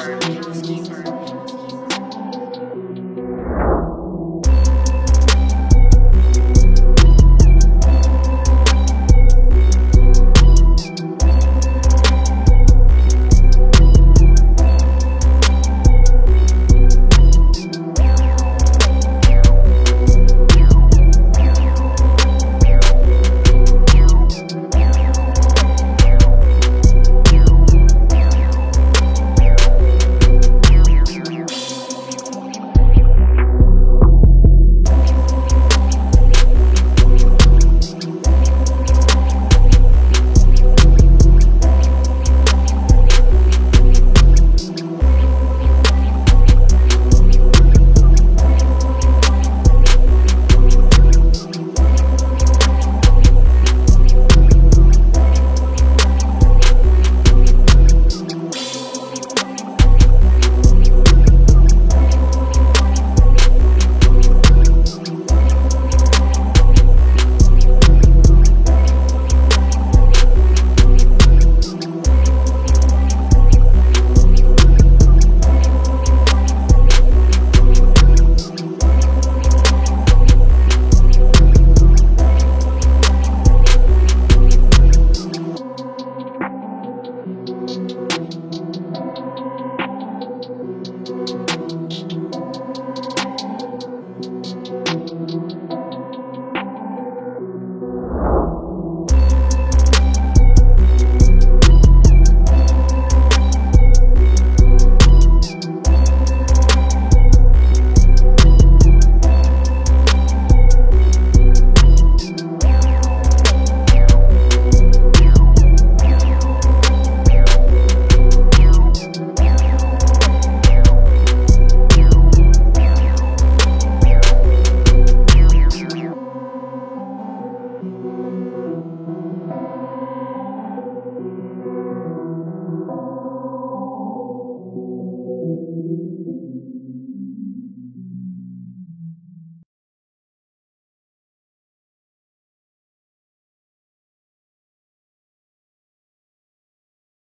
deeper.